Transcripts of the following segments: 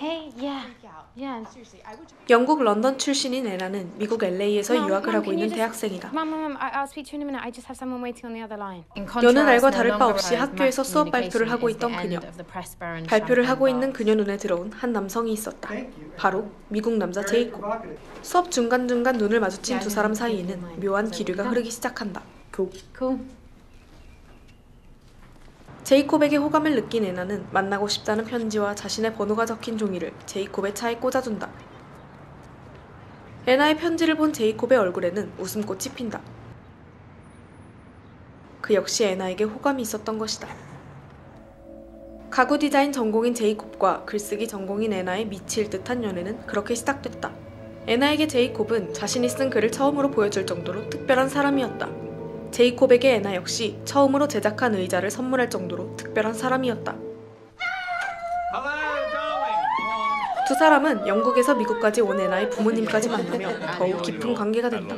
Hey, yeah, yeah. 영국 런던 출신인 애나는 미국 LA에서 유학을 하고 있는 대학생이다. 여느 날과 다를 바 없이 학교에서 수업 발표를 하고 있던 그녀. 발표를 하고 있는 그녀 눈에 들어온 한 남성이 있었다. 바로 미국 남자 제이콥. 수업 중간중간 눈을 마주친 두 사람 사이에는 묘한 기류가 흐르기 시작한다. Cool. 제이콥에게 호감을 느낀 애나는 만나고 싶다는 편지와 자신의 번호가 적힌 종이를 제이콥의 차에 꽂아둔다. 애나의 편지를 본 제이콥의 얼굴에는 웃음꽃이 핀다. 그 역시 애나에게 호감이 있었던 것이다. 가구 디자인 전공인 제이콥과 글쓰기 전공인 애나의 미칠 듯한 연애는 그렇게 시작됐다. 애나에게 제이콥은 자신이 쓴 글을 처음으로 보여줄 정도로 특별한 사람이었다. 제이콥에게 애나 역시 처음으로 제작한 의자를 선물할 정도로 특별한 사람이었다. 두 사람은 영국에서 미국까지 온 애나의 부모님까지 만나며 더욱 깊은 관계가 된다.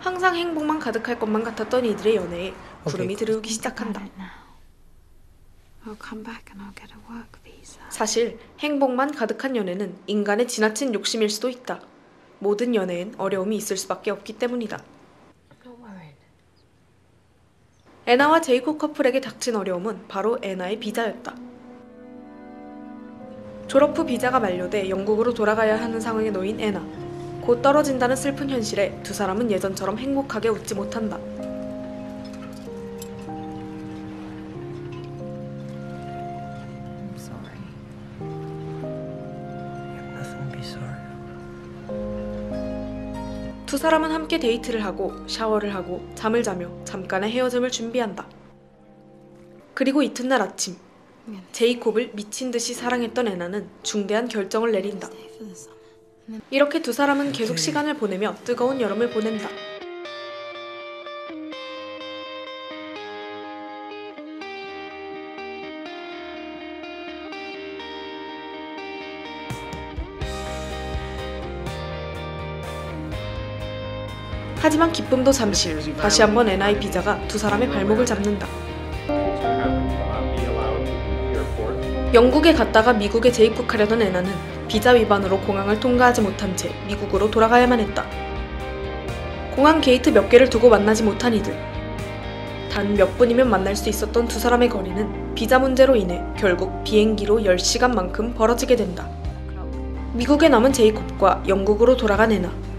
항상 행복만 가득할 것만 같았던 이들의 연애에 구름이 들어오기 시작한다. I'll come back and I'll get a work visa. 사실 행복만 가득한 연애는 인간의 지나친 욕심일 수도 있다. 모든 연애엔 어려움이 있을 수밖에 없기 때문이다. Not worried. 애나와 제이콥 커플에게 닥친 어려움은 바로 애나의 비자였다. 졸업 후 비자가 만료돼 영국으로 돌아가야 하는 상황에 놓인 애나. 곧 떨어진다는 슬픈 현실에 두 사람은 예전처럼 행복하게 웃지 못한다. 두 사람은 함께 데이트를 하고 샤워를 하고 잠을 자며 잠깐의 헤어짐을 준비한다. 그리고 이튿날 아침 제이콥을 미친 듯이 사랑했던 애나는 중대한 결정을 내린다. 이렇게 두 사람은 계속 시간을 보내며 뜨거운 여름을 보낸다. 하지만 기쁨도 잠시 다시 한번 애나의 비자가 두 사람의 발목을 잡는다. 영국에 갔다가 미국에 재입국하려던 애나는 비자 위반으로 공항을 통과하지 못한 채 미국으로 돌아가야만 했다. 공항 게이트 몇 개를 두고 만나지 못한 이들. 단 몇 분이면 만날 수 있었던 두 사람의 거리는 비자 문제로 인해 결국 비행기로 10시간만큼 벌어지게 된다. 미국에 남은 제이콥과 영국으로 돌아간 애나.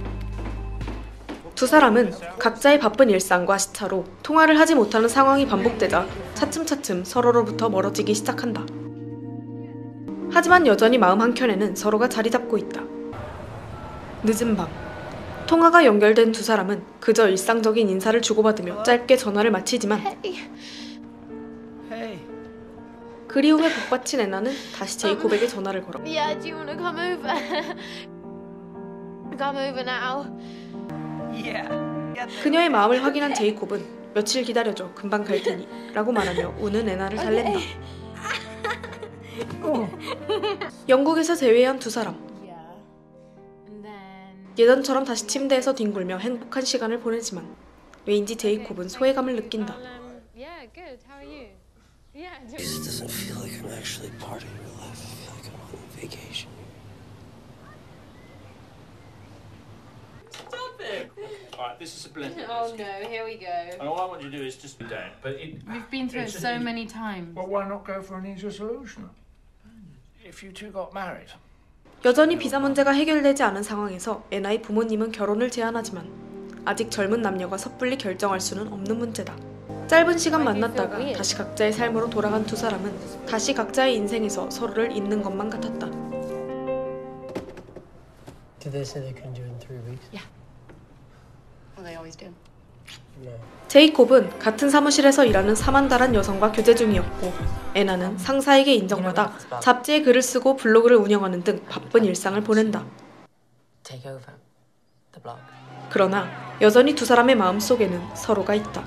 두 사람은 각자의 바쁜 일상과 시차로 통화를 하지 못하는 상황이 반복되자 차츰차츰 서로로부터 멀어지기 시작한다. 하지만 여전히 마음 한켠에는 서로가 자리 잡고 있다. 늦은 밤. 통화가 연결된 두 사람은 그저 일상적인 인사를 주고받으며 짧게 전화를 마치지만 Hey. 그리움에 복받친 애나는 다시 제이콥에게 전화를 걸어 그녀의 마음을 확인한 제이콥은 며칠 기다려줘 금방 갈 테니 라고 말하며 우는 애나를 달랜다. 영국에서 재회한 두 사람. 예전처럼 다시 침대에서 뒹굴며 행복한 시간을 보내지만 왜인지 제이콥은 소외감을 느낀다. Um, yeah, good. How are you? Yeah. do- It doesn't feel like I'm actually part of your life. I feel like I'm on vacation. Alright, this is a blended Oh no, here we go. And all I want you to do is just be down. But it, We've been through it so an- many times. Well, why not go for an easier solution? If you two got married. 여전히 비자 문제가 해결되지 않은 상황에서 애나의 부모님은 결혼을 제안하지만 아직 젊은 남녀가 섣불리 결정할 수는 없는 문제다. 짧은 시간 만났다가 다시 각자의 삶으로 돌아간 두 사람은 다시 각자의 인생에서 서로를 잊는 것만 같았다. Did they say they couldn't do it in three weeks? Well, they always do. No. 제이콥은 같은 사무실에서 일하는 사만다란 여성과 교제 중이었고 애나는 상사에게 인정받아 잡지에 글을 쓰고 블로그를 운영하는 등 바쁜 일상을 보낸다. Take over the blog. 그러나 여전히 두 사람의 마음속에는 서로가 있다.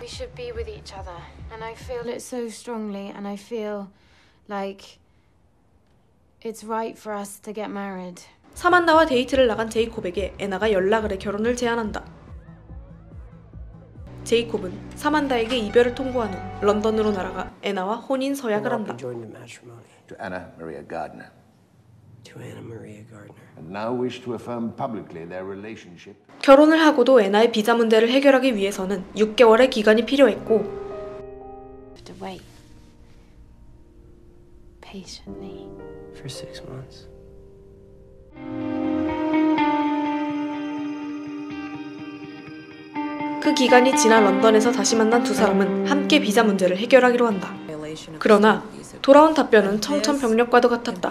We should be with each other, and I feel it so strongly, and I feel like it's right for us to get married. 사만다와 데이트를 나간 제이콥에게 애나가 연락을 해 결혼을 제안한다. 제이콥은 사만다에게 이별을 통보한 후 런던으로 날아가 애나와 혼인 서약을 한다. to Anna Maria Gardner, to Anna Maria Gardner. and now wish to affirm publicly their relationship. 결혼을 하고도 애나의 비자 문제를 해결하기 위해서는 6개월의 기간이 필요했고 have to wait. Patiently. For six months. 그 기간이 지나 런던에서 다시 만난 두 사람은 함께 비자 문제를 해결하기로 한다. 그러나 돌아온 답변은 청천벽력과도 같았다.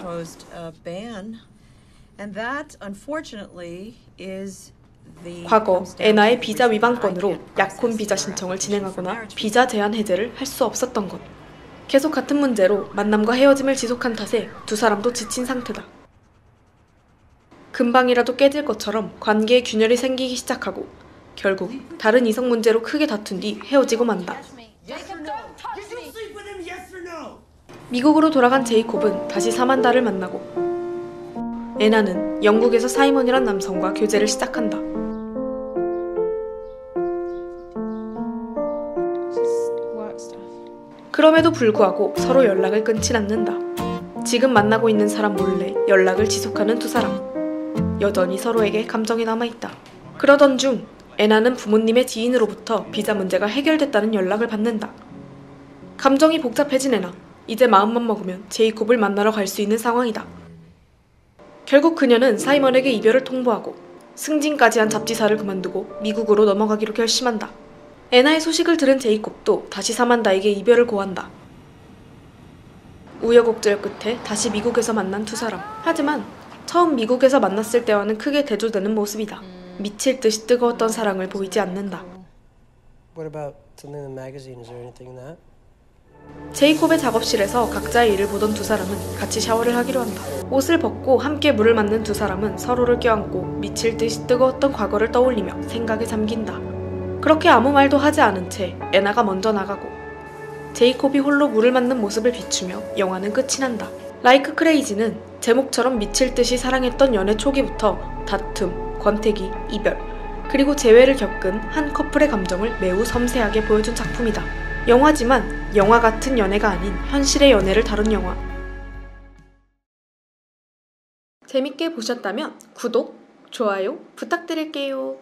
과거 the 비자 reason 위반 I 건으로 can't 약혼 비자 신청을 진행하거나 비자 제한 해제를 할 수 없었던 것. 계속 같은 문제로 만남과 헤어짐을 지속한 탓에 두 사람도 지친 상태다. 금방이라도 깨질 것처럼 관계에 균열이 생기기 시작하고 결국 다른 이성 문제로 크게 다툰 뒤 헤어지고 만다. 미국으로 돌아간 제이콥은 다시 사만다를 만나고 애나는 영국에서 사이먼이란 남성과 교제를 시작한다. 그럼에도 불구하고 서로 연락을 끊진 않는다. 지금 만나고 있는 사람 몰래 연락을 지속하는 두 사람. 여전히 서로에게 감정이 남아있다. 그러던 중 애나는 부모님의 지인으로부터 비자 문제가 해결됐다는 연락을 받는다. 감정이 복잡해진 애나. 이제 마음만 먹으면 제이콥을 만나러 갈 수 있는 상황이다. 결국 그녀는 사이먼에게 이별을 통보하고 승진까지 한 잡지사를 그만두고 미국으로 넘어가기로 결심한다. 애나의 소식을 들은 제이콥도 다시 사만다에게 이별을 고한다. 우여곡절 끝에 다시 미국에서 만난 두 사람. 하지만 처음 미국에서 만났을 때와는 크게 대조되는 모습이다. 미칠 듯이 뜨거웠던 사랑을 보이지 않는다. What about something in the magazine? Is there anything in that? 제이콥의 작업실에서 각자의 일을 보던 두 사람은 같이 샤워를 하기로 한다. 옷을 벗고 함께 물을 맞는 두 사람은 서로를 껴안고 미칠 듯이 뜨거웠던 과거를 떠올리며 생각에 잠긴다. 그렇게 아무 말도 하지 않은 채 애나가 먼저 나가고 제이콥이 홀로 물을 맞는 모습을 비추며 영화는 끝이 난다. 라이크 크레이지는 제목처럼 미칠 듯이 사랑했던 연애 초기부터 다툼, 권태기, 이별, 그리고 재회를 겪은 한 커플의 감정을 매우 섬세하게 보여준 작품이다. 영화지만 영화 같은 연애가 아닌 현실의 연애를 다룬 영화. 재밌게 보셨다면 구독, 좋아요 부탁드릴게요.